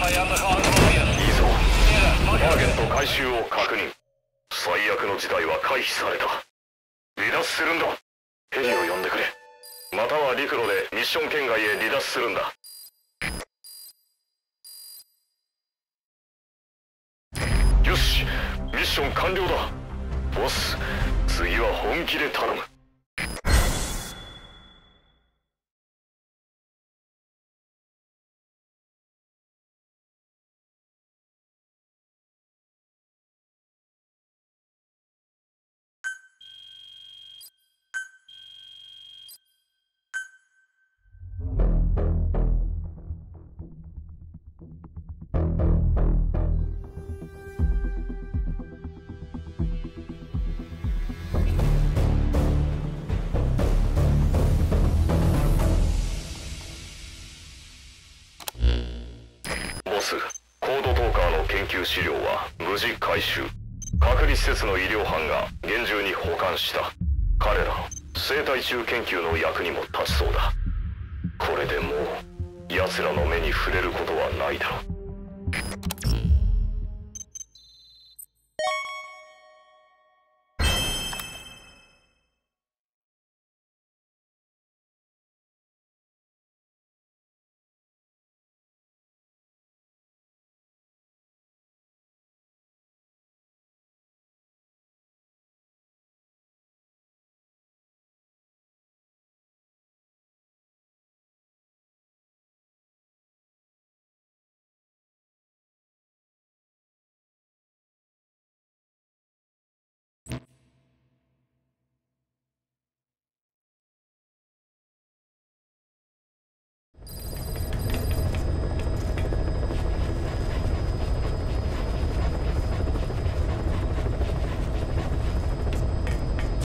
いいぞターゲット回収を確認。最悪の事態は回避された。離脱するんだヘリを呼んでくれまたは陸路でミッション圏外へ離脱するんだ。よしミッション完了だ。ボス次は本気で頼む。スコードトーカーの研究資料は無事回収。隔離施設の医療班が厳重に保管した。彼らの生態中研究の役にも立ちそうだ。これでもう奴らの目に触れることはないだろう。